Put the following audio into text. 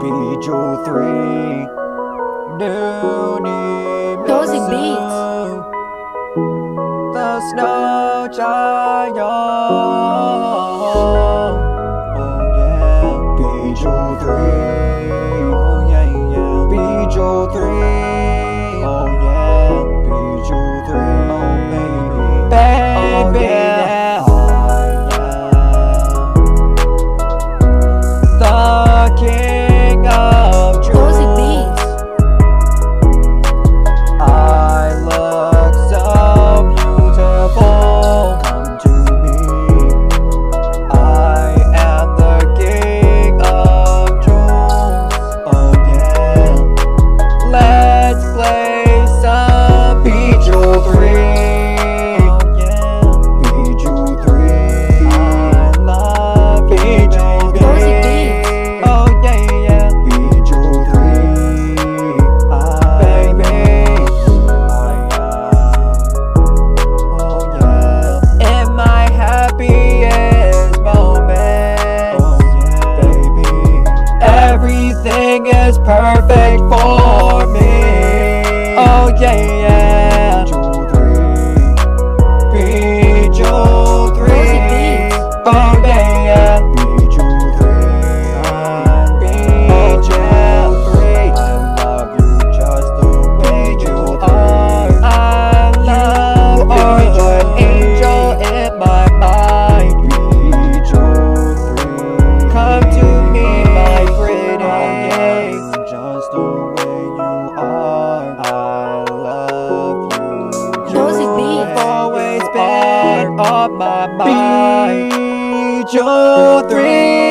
Bejeweled 3 Dosing beats The snow child. Oh yeah Bejeweled 3 everything is perfect for me. Oh yeah. the way you are. I love you. You've always been on my mind. You three.